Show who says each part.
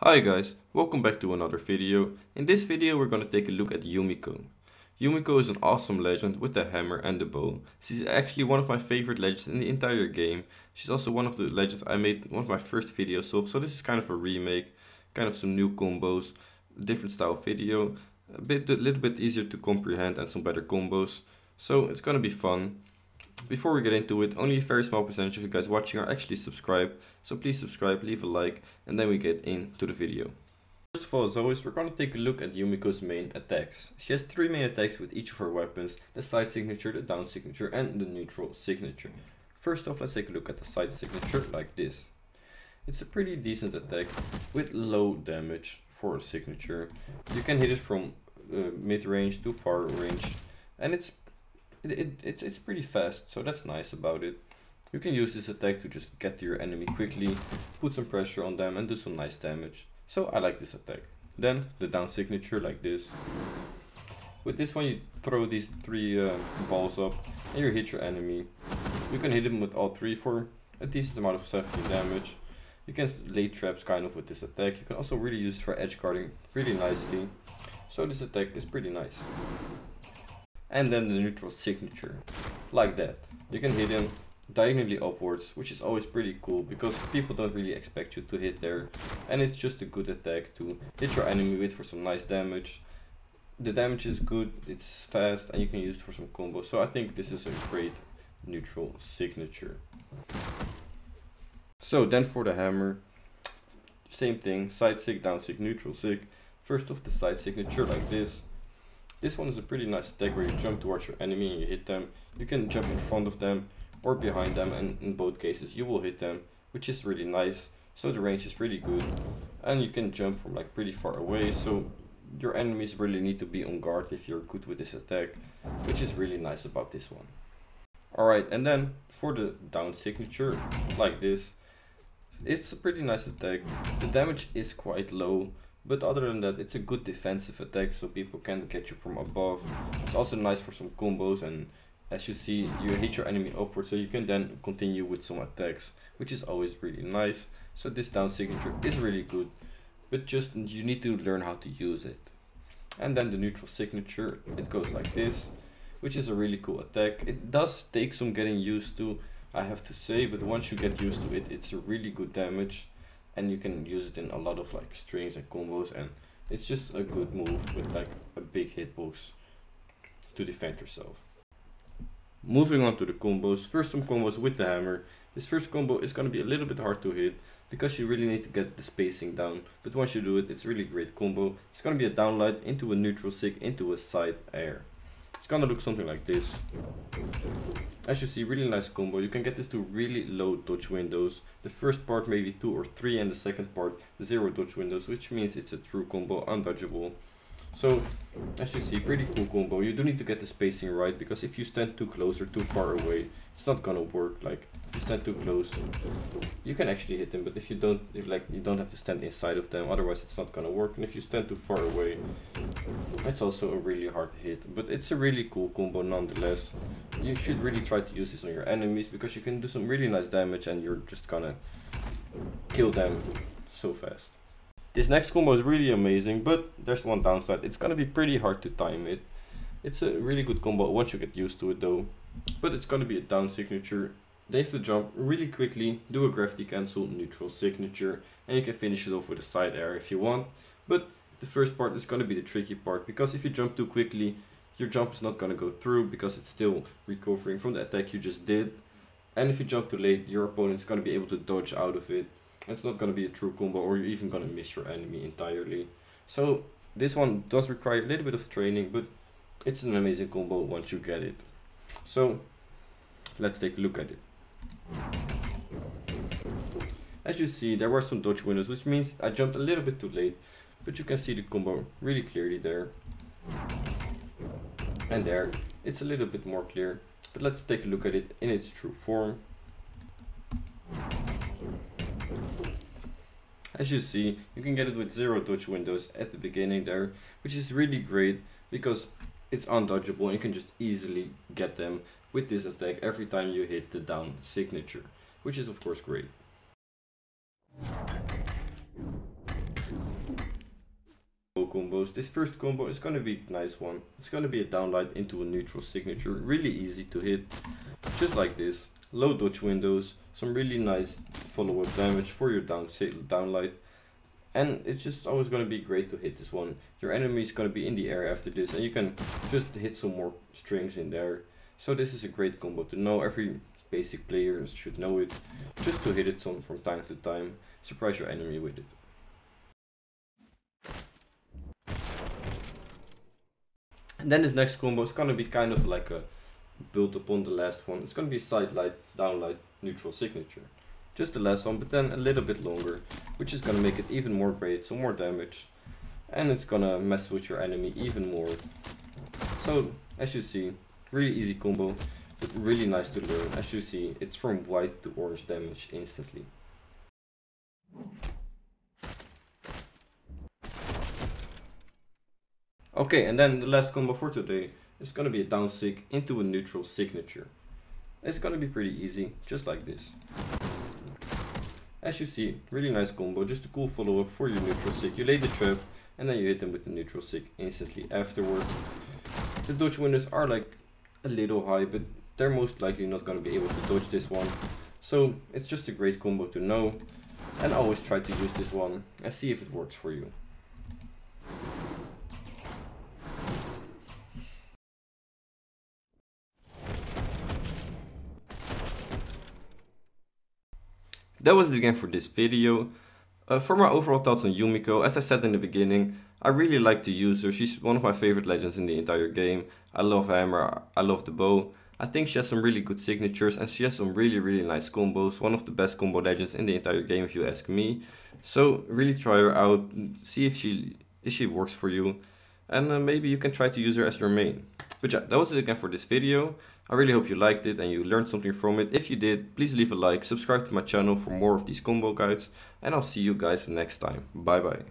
Speaker 1: Hi guys, welcome back to another video. In this video we're gonna take a look at Yumiko. Yumiko is an awesome legend with the hammer and the bow. She's actually one of my favorite legends in the entire game. She's also one of the legends I made one of my first videos of, so this is kind of a remake, kind of some new combos, different style video, a bit, a little bit easier to comprehend and some better combos. So it's gonna be fun. Before we get into it, only a very small percentage of you guys watching are actually subscribed, so please subscribe, leave a like, and then we get into the video. First of all, as always, we're gonna take a look at Yumiko's main attacks. She has three main attacks with each of her weapons, the side signature, the down signature, and the neutral signature. First off, let's take a look at the side signature like this. It's a pretty decent attack with low damage for a signature. You can hit it from uh, mid-range to far range, and it's it, it, it's, it's pretty fast, so that's nice about it. You can use this attack to just get to your enemy quickly, put some pressure on them and do some nice damage. So I like this attack. Then the down signature like this. With this one you throw these three uh, balls up and you hit your enemy. You can hit him with all three for a decent amount of 70 damage. You can lay traps kind of with this attack. You can also really use for edge guarding really nicely. So this attack is pretty nice and then the neutral signature, like that. You can hit him diagonally upwards, which is always pretty cool because people don't really expect you to hit there. And it's just a good attack to hit your enemy with for some nice damage. The damage is good, it's fast, and you can use it for some combos. So I think this is a great neutral signature. So then for the hammer, same thing, side sig, down sig, neutral sig. First off the side signature like this. This one is a pretty nice attack where you jump towards your enemy and you hit them. You can jump in front of them or behind them and in both cases you will hit them, which is really nice. So the range is really good and you can jump from like pretty far away. So your enemies really need to be on guard if you're good with this attack, which is really nice about this one. Alright, and then for the down signature, like this, it's a pretty nice attack. The damage is quite low, but other than that, it's a good defensive attack, so people can get you from above. It's also nice for some combos, and as you see, you hit your enemy upward, so you can then continue with some attacks, which is always really nice. So this down signature is really good, but just you need to learn how to use it. And then the neutral signature, it goes like this, which is a really cool attack. It does take some getting used to, I have to say, but once you get used to it, it's a really good damage and you can use it in a lot of like strings and combos and it's just a good move with like a big hitbox to defend yourself. Moving on to the combos, first some combos with the hammer. This first combo is going to be a little bit hard to hit because you really need to get the spacing down. But once you do it, it's really great combo. It's going to be a downlight into a neutral sig into a side air. It's gonna look something like this. As you see, really nice combo. You can get this to really low dodge windows. The first part maybe 2 or 3 and the second part 0 dodge windows, which means it's a true combo, undodgeable. So, as you see, pretty cool combo. You do need to get the spacing right, because if you stand too close or too far away, it's not gonna work. Like, stand too close, you can actually hit them, but if you don't, if like, you don't have to stand inside of them, otherwise it's not gonna work. And if you stand too far away, it's also a really hard hit. But it's a really cool combo nonetheless. You should really try to use this on your enemies, because you can do some really nice damage, and you're just gonna kill them so fast. This next combo is really amazing, but there's one downside. It's gonna be pretty hard to time it. It's a really good combo once you get used to it though. But it's gonna be a down signature. They have to jump really quickly, do a gravity cancel, neutral signature, and you can finish it off with a side air if you want. But the first part is gonna be the tricky part, because if you jump too quickly, your jump is not gonna go through because it's still recovering from the attack you just did. And if you jump too late, your opponent is gonna be able to dodge out of it it's not going to be a true combo or you're even going to miss your enemy entirely. So this one does require a little bit of training, but it's an amazing combo once you get it. So let's take a look at it. As you see, there were some dodge windows, which means I jumped a little bit too late, but you can see the combo really clearly there. And there, it's a little bit more clear, but let's take a look at it in its true form. As you see, you can get it with zero dodge windows at the beginning there, which is really great because it's undodgeable and you can just easily get them with this attack every time you hit the down signature, which is of course great. combos. This first combo is gonna be a nice one. It's gonna be a downlight into a neutral signature. Really easy to hit. Just like this. Low dodge windows. Some really nice follow-up damage for your down downlight. And it's just always going to be great to hit this one. Your enemy is going to be in the air after this and you can just hit some more strings in there. So this is a great combo to know. Every basic player should know it. Just to hit it some from time to time. Surprise your enemy with it. And then this next combo is gonna be kind of like a build upon the last one. It's gonna be side light, down light, neutral signature. Just the last one, but then a little bit longer, which is gonna make it even more great, so more damage. And it's gonna mess with your enemy even more. So, as you see, really easy combo, but really nice to learn. As you see, it's from white to orange damage instantly. Okay, and then the last combo for today is gonna be a down sig into a neutral signature. It's gonna be pretty easy, just like this. As you see, really nice combo, just a cool follow up for your neutral sig. You lay the trap and then you hit them with the neutral sig instantly afterwards. The dodge windows are like a little high, but they're most likely not gonna be able to dodge this one. So it's just a great combo to know and always try to use this one and see if it works for you. That was it again for this video. Uh, for my overall thoughts on Yumiko, as I said in the beginning, I really like to use her. She's one of my favorite legends in the entire game. I love Hammer, I love the bow. I think she has some really good signatures and she has some really really nice combos. One of the best combo legends in the entire game if you ask me. So really try her out, see if she if she works for you. And uh, maybe you can try to use her as your main. But yeah, that was it again for this video. I really hope you liked it and you learned something from it. If you did, please leave a like, subscribe to my channel for more of these combo guides, and I'll see you guys next time. Bye bye.